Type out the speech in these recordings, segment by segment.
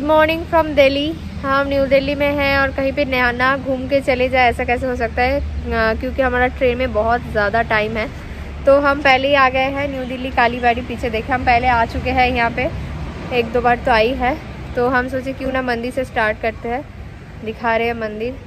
Good morning from Delhi हम new Delhi में हैं और कहीं पे नया ना घूम के चले जाए, ऐसा कैसे हो सकता है? क्योंकि हमारा ट्रेन में बहुत ज़्यादा टाइम है। तो हम पहले ही आ गए हैं न्यू दिल्ली कालीबाड़ी पीछे देखे। हम पहले आ चुके हैं यहाँ पे। एक दो बार तो आई है। तो हम सोचे क्यों ना मंदिर से स्टार्ट करते हैं। दिखा रहे हैं मंदिर।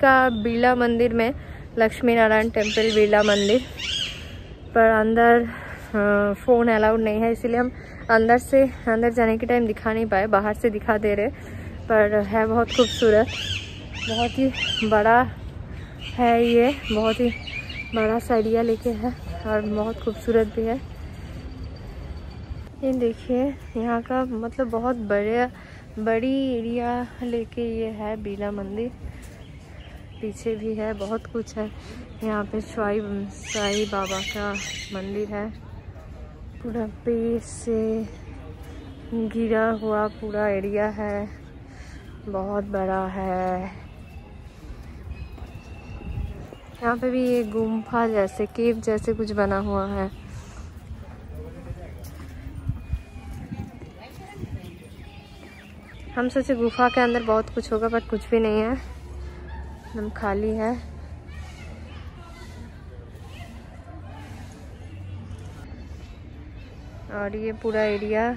का बिरला मंदिर में लक्ष्मी नारायण टेंपल बिरला मंदिर। पर अंदर फ़ोन अलाउड नहीं है, इसीलिए हम अंदर से, अंदर जाने के टाइम दिखा नहीं पाए, बाहर से दिखा दे रहे। पर है बहुत खूबसूरत, बहुत ही बड़ा है ये, बहुत ही बड़ा सा एरिया लेके है, और बहुत खूबसूरत भी है। ये देखिए, यहाँ का मतलब बहुत बड़े बड़ी एरिया लेके ये है बीला मंदिर। पीछे भी है, बहुत कुछ है। यहाँ पे साई साई बाबा का मंदिर है। पूरा पेड़ से गिरा हुआ पूरा एरिया है। बहुत बड़ा है। यहाँ पे भी ये गुम्फा जैसे, केव जैसे कुछ बना हुआ है। हम सोचे गुफा के अंदर बहुत कुछ होगा बट कुछ भी नहीं है। एकदम खाली है। और ये पूरा एरिया,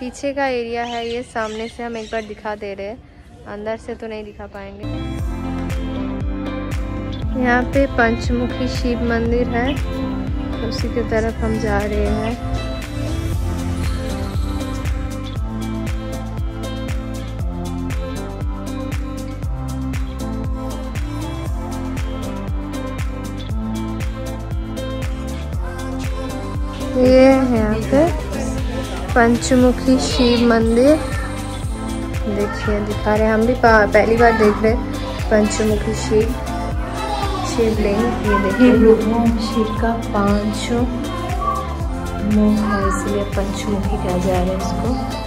पीछे का एरिया है ये, सामने से हम एक बार दिखा दे रहे हैं। अंदर से तो नहीं दिखा पाएँगे। यहाँ पे पंचमुखी शिव मंदिर है। उसी की तरफ़ हम जा रहे हैं। पंचमुखी शिव मंदिर। देखिए, दिखा रहे हम भी पहली बार देख रहे पंचमुखी शिव, शिवलिंग। ये देखिए। शिव का पाँचों मुख है, इसलिए पंचमुखी कहा जा रहा है इसको।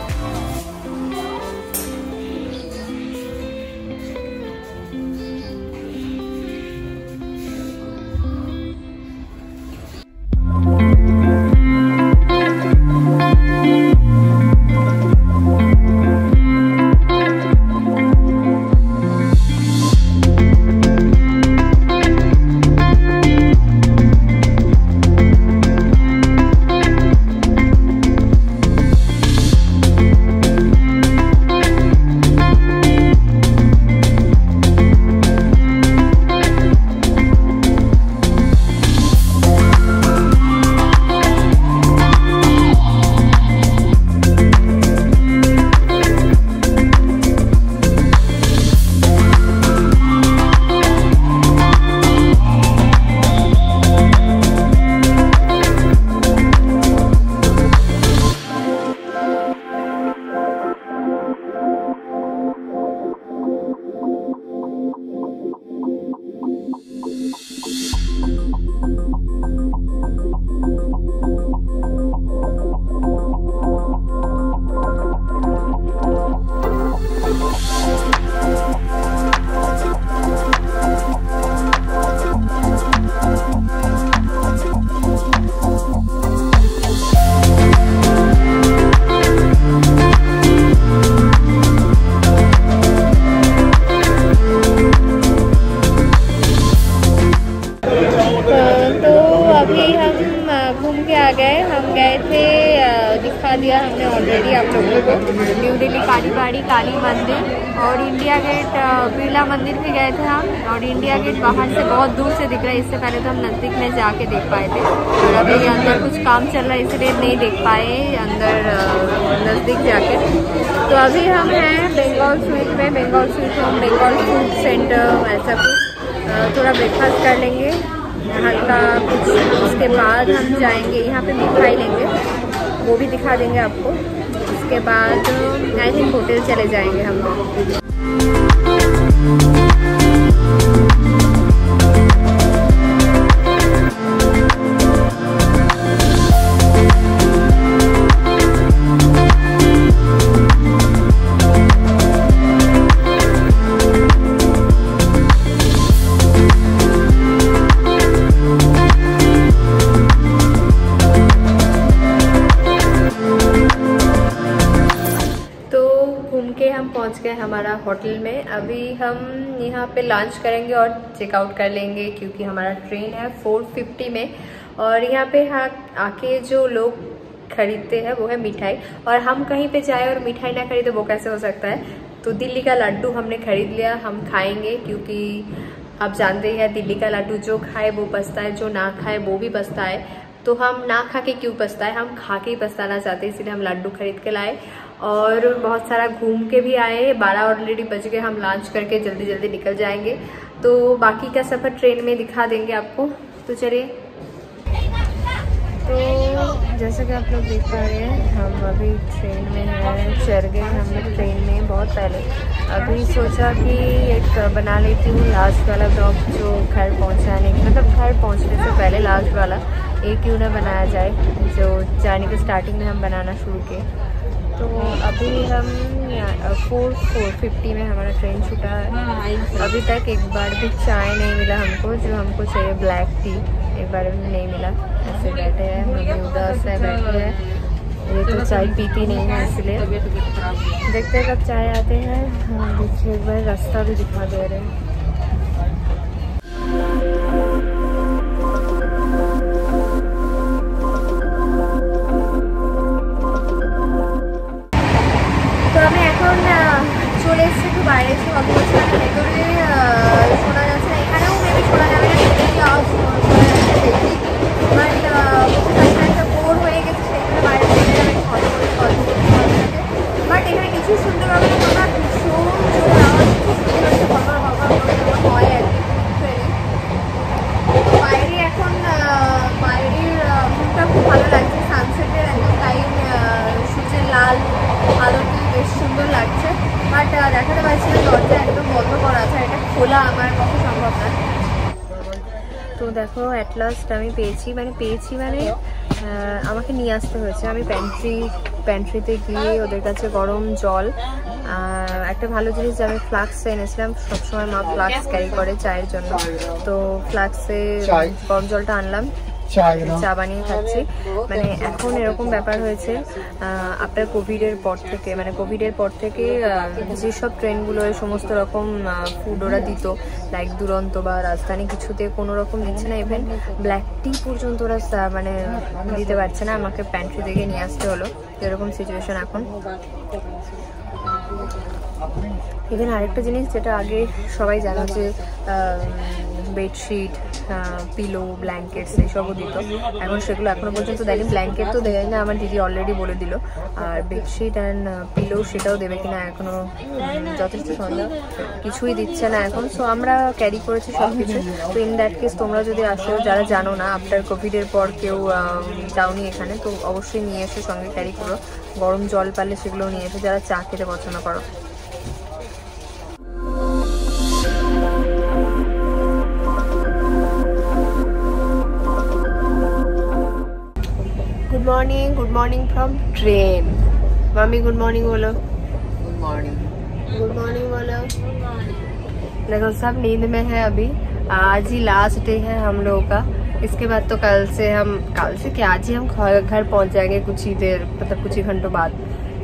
इंडिया गेट बाहर से बहुत दूर से दिख रहा है, इससे पहले तो हम नज़दीक में जाके देख पाए थे। और अभी अंदर कुछ काम चल रहा है, इसलिए नहीं देख पाए अंदर नज़दीक जाके। तो अभी हम हैं बंगाल स्वीट में Bengal sweet home Bengal food centre ऐसा कुछ थोड़ा ब्रेकफास्ट कर लेंगे। हल्का कुछ, उसके बाद हम जाएँगे, यहाँ पे मिठाई लेंगे। वो भी दिखा देंगे आपको। उसके बाद आई थिंक होटल चले जाएँगे हम लोग। होटल में। अभी हम यहाँ पे लंच करेंगे और चेकआउट कर लेंगे क्योंकि हमारा ट्रेन है 450 में। और यहाँ पे हाँ आके जो लोग खरीदते हैं वो है मिठाई। और हम कहीं पे जाए और मिठाई ना खरीदे वो कैसे हो सकता है? तो दिल्ली का लड्डू हमने खरीद लिया, हम खाएँगे क्योंकि आप जानते हैं दिल्ली का लड्डू जो खाए वो बसता है, जो ना खाए वो भी बसता है। तो हम ना खा के क्यों बसता है? हम खा के ही बसताना चाहते हैं, इसलिए हम लड्डू खरीद के लाए। और बहुत सारा घूम के भी आए बारह ऑलरेडी बज गए, हम लॉन्च करके जल्दी जल्दी निकल जाएँगे। तो बाकी का सफ़र ट्रेन में दिखा देंगे आपको। तो चलिए। तो जैसा कि आप लोग देख पा रहे हैं, हम अभी ट्रेन में हैं, चढ़ गए हम लोग ट्रेन में बहुत पहले। अभी सोचा कि एक बना लेती हूँ लास्ट वाला ब्लॉग जो घर पहुँचाने मतलब घर पहुँचने से पहले लास्ट वाला, एक क्यों ना बनाया जाए, जो जाने के स्टार्टिंग में हम बनाना शुरू किए। तो अभी हम फोर फोर फिफ्टी में हमारा ट्रेन छूटा है। अभी तक एक बार भी चाय नहीं मिला हमको जो हमको चाहिए ब्लैक टी एक बार भी नहीं मिला। ऐसे बैठे हैं मम्मी उदास है बैठे हैं। ये तो चाय पीती नहीं है इसलिए। देखते हैं कब चाय आते हैं। हाँ देखिए एक बार रास्ता भी दिखा दे रहे हैं। বাইরে সব বলছিলাম ভেতরে শোনা যাচ্ছে না। এখানেও মেবি শোনা যাবে না দেখো অ্যাট লাস্ট আমি পেয়েছি। মানে পেয়েছি মানে আমাকে নিয়ে আসতে হয়েছে। আমি প্যান্ট্রি প্যান্ট্রিতে গিয়ে ওদের কাছে গরম জল একটা ভালো জিনিস যে আমি ফ্লাক্স এনেছিলাম। সবসময় মা ফ্লাক্স ক্যারি করে চায়ের জন্য। তো ফ্লাক্সে গরম জলটা আনলাম। চা বানিয়ে খাচ্ছি। মানে এখন এরকম ব্যাপার হয়েছে আপনার কোভিডের পর থেকে মানে কোভিডের পর থেকে যেসব ট্রেনগুলো সমস্ত রকম ফুড ওরা দিত লাইক দুরন্ত বা রাজধানী, কিছুতে কোনো রকম দিচ্ছে না ইভেন ব্ল্যাক টি পর্যন্ত ওরা মানে দিতে পারছে না। আমাকে প্যান্ট্রি থেকে নিয়ে আসতে হলো, এরকম সিচুয়েশন এখন। এখানে আরেকটা জিনিস যেটা আগে সবাই জানো যে বেডশিট পিলো ব্ল্যাঙ্কেটস এইসবও দিত। এখন সেগুলো এখনও পর্যন্ত দেয়নি। ব্ল্যাঙ্কেট তো দেয় না আমার দিদি অলরেডি বলে দিল। আর বেডশিট অ্যান্ড পিলো সেটাও দেবে কিনা এখনও যথেষ্ট সন্দেহ। কিছুই দিচ্ছে না এখন। সো আমরা ক্যারি করেছি সব কিছু তো ইন দ্যাট কেস তোমরা যদি আসো, যারা জানো না আফটার কোভিডের পর কেউ যাওনি এখানে, তো অবশ্যই নিয়ে এসে, সঙ্গে ক্যারি করো। গরম জল পারলে সেগুলোও নিয়ে এসো যারা চা খেতে পছন্দ করো morning good morning from train mummy good morning बोलो गुड मॉर्निंग गुड मॉर्निंग बोलो देखो सब नींद में है अभी आज ही लास्ट डे है हम लोगों का इसके बाद तो कल से हम, कल से क्या, आज ही हम घर पहुँच जाएँगे कुछ ही देर मतलब कुछ ही घंटों बाद।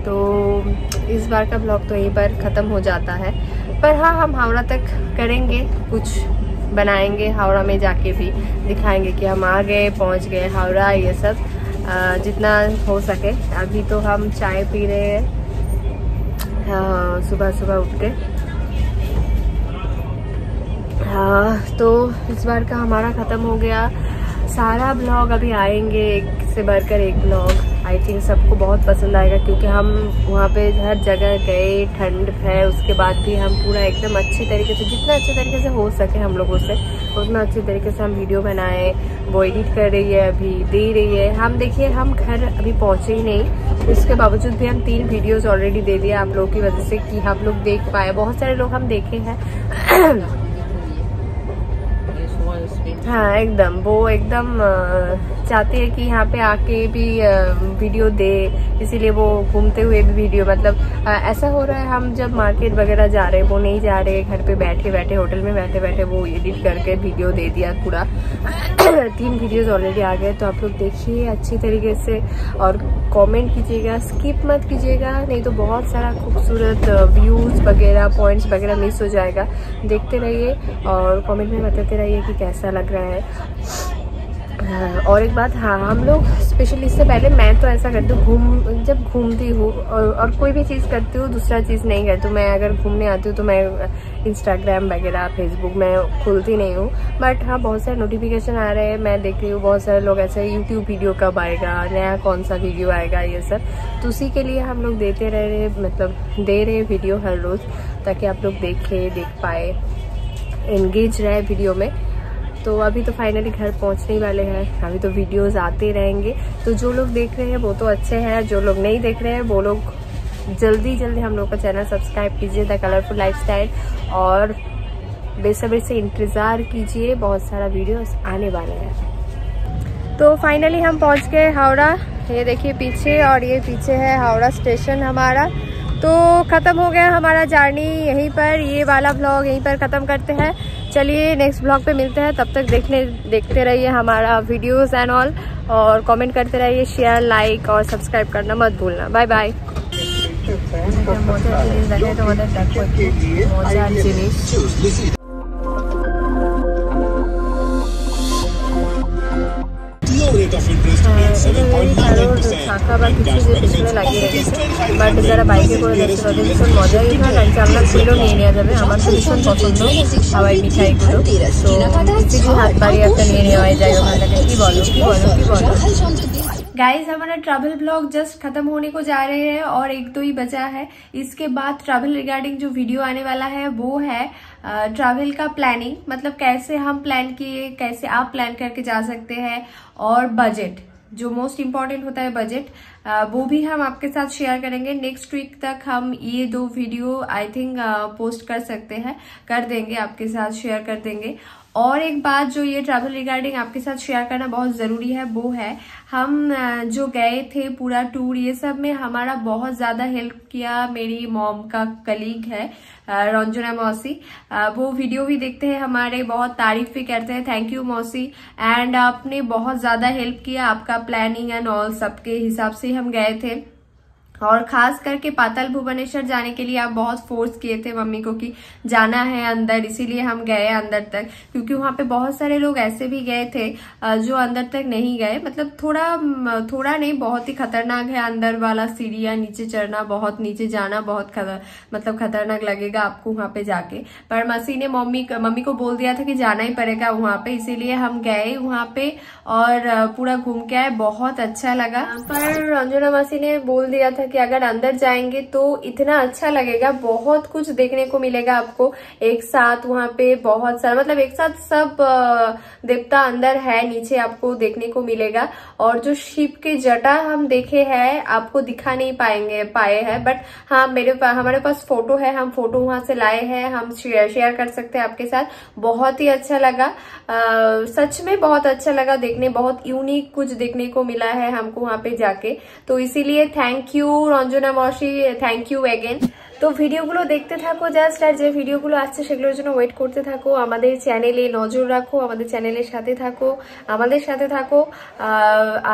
तो इस बार का ब्लॉग तो यहीं पर ख़त्म हो जाता है। पर हाँ हम हावड़ा तक करेंगे, कुछ बनाएँगे हावड़ा में जाके भी, दिखाएँगे कि हम आ गए, पहुँच गए हावड़ा, ये सब जितना हो सके। अभी तो हम चाय पी रहे हैं। सुबह सुबह उठ के। तो इस बार का हमारा ख़त्म हो गया। सारा ब्लॉग अभी आएँगे एक से बढ़कर एक ब्लॉग। आई थिंक सबको बहुत पसंद आएगा क्योंकि हम वहाँ पे हर जगह गए, ठंड है, उसके बाद भी हम पूरा एकदम अच्छी तरीके से, जितना अच्छे तरीके से हो सके हम लोगों से, उतना अच्छे तरीके से हम वीडियो बनाए, वो एडिट कर रही है, अभी दे रही है। हम देखिए, हम घर अभी पहुँचे ही नहीं। उसके बावजूद भी हम तीन वीडियोज़ ऑलरेडी दे दिए आप लोगों की वजह से कि हम लोग देख पाए। बहुत सारे लोग हम देखे हैं। हाँ एकदम वो एकदम चाहती है कि यहाँ पे आके भी वीडियो दे। इसीलिए वो घूमते हुए भी वीडियो मतलब ऐसा हो रहा है, हम जब मार्केट वगैरह जा रहे हैं, वो नहीं जा रहे, घर पे बैठे बैठे होटल में बैठे बैठे, वो एडिट करके वीडियो दे दिया पूरा। तीन वीडियोस ऑलरेडी आ गए तो आप लोग देखिए, अच्छी तरीके से। और कमेंट कीजिएगा स्किप मत कीजिएगा, नहीं तो बहुत सारा खूबसूरत व्यूज़ वगैरह पॉइंट्स वगैरह मिस हो जाएगा। देखते रहिए और कमेंट में बताते रहिए कि कैसा लग रहा है। और एक बात हाँ हम लोग स्पेशली इससे पहले मैं तो ऐसा करती हूँ घूम जब घूमती हूँ और, और कोई भी चीज़ करती हूँ दूसरा चीज़ नहीं करती हूँ मैं अगर घूमने आती हूँ तो मैं इंस्टाग्राम वगैरह फेसबुक मैं खुलती नहीं हूँ बट हाँ बहुत सारे नोटिफिकेशन आ रहे हैं मैं देख रही हूँ बहुत सारे लोग ऐसे यूट्यूब वीडियो कब आएगा नया कौन सा वीडियो आएगा ये सब। तो उसी के लिए हम लोग देते रह रहे मतलब दे रहे वीडियो हर रोज़ ताकि आप लोग देखें देख पाए एंगेज रहे वीडियो में। तो अभी तो फाइनली घर पहुँचने वाले हैं। अभी तो वीडियोस आते रहेंगे। तो जो लोग देख रहे हैं वो तो अच्छे हैं, जो लोग नहीं देख रहे हैं वो लोग जल्दी जल्दी हम लोग का चैनल सब्सक्राइब कीजिए द कलरफुल लाइफ और बेसब्री से इंतज़ार कीजिए, बहुत सारा वीडियोस आने वाले हैं। तो फाइनली हम पहुँच गए हावड़ा। ये देखिए पीछे, और ये पीछे है हावड़ा स्टेशन हमारा। तो ख़त्म हो गया हमारा जर्नी यहीं पर। ये वाला ब्लॉग यहीं पर ख़त्म करते हैं। चलिए नेक्स्ट ब्लॉग पे मिलते हैं तब तक देखने देखते रहिए हमारा वीडियोस एंड ऑल और कमेंट करते रहिए शेयर लाइक और सब्सक्राइब करना मत भूलना बाय बाय মজার শাখা বা কিছু যে পেছনে লাগিয়ে রেখেছে বাট যারা বাইকে করে যাচ্ছে তাদের ভীষণ মজাই হয় আর চালনা খুলেও নিয়ে নেওয়া যাবে আমার তো ভীষণ পছন্দ হাওয়াই মিঠাইগুলো তো কিছু হাত বাড়িয়ে একটা নিয়ে নেওয়াই যায় ওখান থেকে কি বলো কি বলো কি बलो गाइज हमारा ट्रैवल ब्लॉग जस्ट खत्म होने को जा रहे हैं और एक दो ही बचा है इसके बाद ट्रैवल रिगार्डिंग जो वीडियो आने वाला है वो है ट्रैवल का प्लानिंग मतलब कैसे हम प्लान किए कैसे आप प्लान करके जा सकते हैं और बजट जो मोस्ट इंपॉर्टेंट होता है बजट वो भी हम आपके साथ शेयर करेंगे। नेक्स्ट वीक तक हम ये दो वीडियो आई थिंक पोस्ट कर सकते हैं, कर देंगे, आपके साथ शेयर कर देंगे। और एक बात जो ये ट्रैवल रिगार्डिंग आपके साथ शेयर करना बहुत ज़रूरी है, वो है, हम जो गए थे पूरा टूर ये सब में हमारा बहुत ज़्यादा हेल्प किया मेरी मॉम का कलीग है रंजना मौसी। वो वीडियो भी देखते हैं हमारे, बहुत तारीफ़ भी करते हैं। थैंक यू मौसी। एंड आपने बहुत ज़्यादा हेल्प किया, आपका प्लानिंग एंड ऑल सबके हिसाब से हम गए थे। और खास करके पाताल भुवनेश्वर जाने के लिए आप बहुत फोर्स किए थे मम्मी को कि जाना है अंदर इसीलिए हम गए अंदर तक। क्योंकि वहाँ पे बहुत सारे लोग ऐसे भी गए थे जो अंदर तक नहीं गए। मतलब थोड़ा थोड़ा नहीं बहुत ही खतरनाक है अंदर वाला सीढ़िया नीचे चढ़ना बहुत नीचे जाना बहुत खतर, मतलब खतरनाक लगेगा आपको वहाँ पे जाके। पर मसी ने मम्मी मम्मी को बोल दिया था कि जाना ही पड़ेगा वहाँ पे इसीलिए हम गए वहाँ पे और पूरा घूम के आए बहुत अच्छा लगा। पर रंजना मासी ने बोल दिया था कि अगर अंदर जाएँगे तो इतना अच्छा लगेगा बहुत कुछ देखने को मिलेगा आपको। एक साथ वहाँ पे बहुत सारा मतलब एक साथ सब देवता अंदर है नीचे आपको देखने को मिलेगा। और जो शिव के जटा हम देखे हैं आपको दिखा नहीं पाएँगे पाए हैं। बट हाँ मेरे पास हमारे पास फ़ोटो है हम फ़ोटो वहाँ से लाए हैं हम शेयर कर सकते हैं आपके साथ। बहुत ही अच्छा लगा। आ, सच में बहुत अच्छा लगा देखने बहुत यूनिक कुछ देखने को मिला है हमको वहाँ पे जाके। तो इसीलिए थैंक यू রঞ্জনা মশি থ্যাংক ইউ অ্যাগেন তো ভিডিওগুলো দেখতে থাকো জাস্ট আর যে ভিডিওগুলো আসছে সেগুলোর জন্য ওয়েট করতে থাকো। আমাদের চ্যানেলে নজর রাখো, আমাদের চ্যানেলের সাথে থাকো, আমাদের সাথে থাকো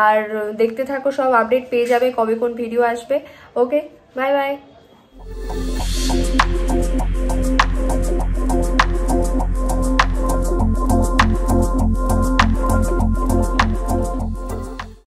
আর দেখতে থাকো, সব আপডেট পেয়ে যাবে কবে কোন ভিডিও আসবে। Okay bye bye